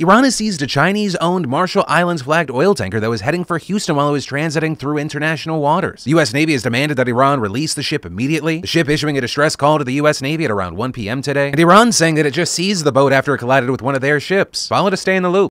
Iran has seized a Chinese owned Marshall Islands flagged oil tanker that was heading for Houston while it was transiting through international waters. The U.S. Navy has demanded that Iran release the ship immediately, the ship issuing a distress call to the U.S. Navy at around 1 p.m. today, and Iran saying that it just seized the boat after it collided with one of their ships. Follow to stay in the loop.